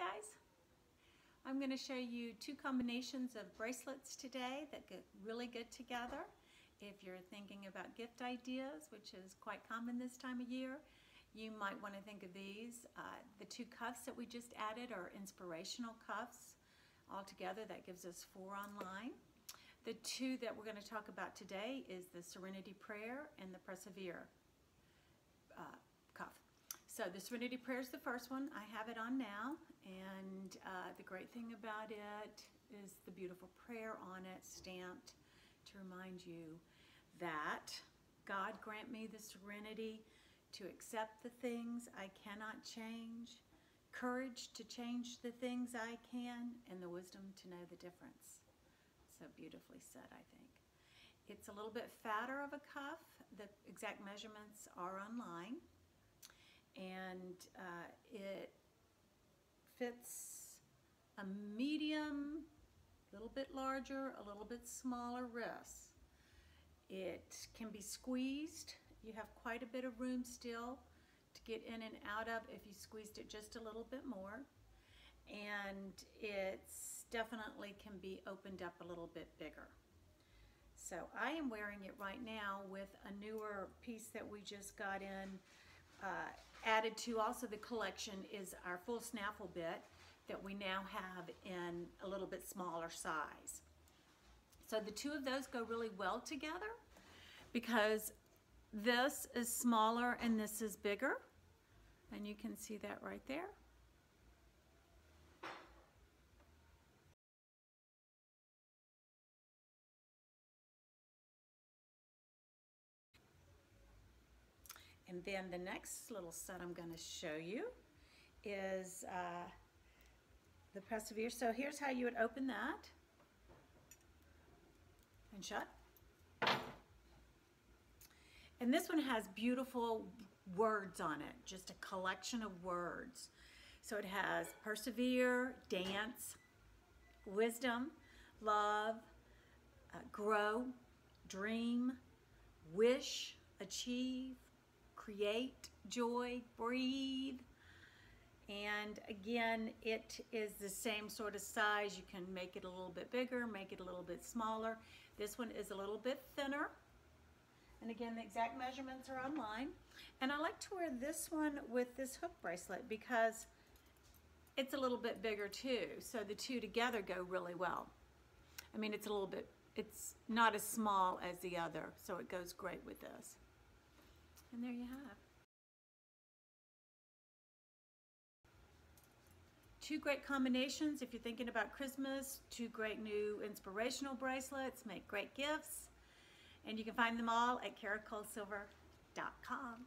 guys. I'm going to show you two combinations of bracelets today that get really good together. If you're thinking about gift ideas, which is quite common this time of year, you might want to think of these. Uh, the two cuffs that we just added are inspirational cuffs. Altogether, that gives us four online. The two that we're going to talk about today is the Serenity Prayer and the Persevere uh. So the Serenity Prayer is the first one. I have it on now, and uh, the great thing about it is the beautiful prayer on it, stamped to remind you that God grant me the serenity to accept the things I cannot change, courage to change the things I can, and the wisdom to know the difference. So beautifully said, I think. It's a little bit fatter of a cuff. The exact measurements are online and uh, it fits a medium, a little bit larger, a little bit smaller wrist. It can be squeezed. You have quite a bit of room still to get in and out of if you squeezed it just a little bit more. And it's definitely can be opened up a little bit bigger. So I am wearing it right now with a newer piece that we just got in uh, added to also the collection is our full snaffle bit that we now have in a little bit smaller size. So the two of those go really well together because this is smaller and this is bigger. And you can see that right there. And then the next little set I'm going to show you is uh, the Persevere. So here's how you would open that and shut. And this one has beautiful words on it, just a collection of words. So it has persevere, dance, wisdom, love, uh, grow, dream, wish, achieve, create joy, breathe. And again, it is the same sort of size. You can make it a little bit bigger, make it a little bit smaller. This one is a little bit thinner. And again, the exact measurements are online. And I like to wear this one with this hook bracelet because it's a little bit bigger too. So the two together go really well. I mean, it's a little bit, it's not as small as the other, so it goes great with this. And there you have. Two great combinations if you're thinking about Christmas, two great new inspirational bracelets, make great gifts. And you can find them all at caracolsilver.com.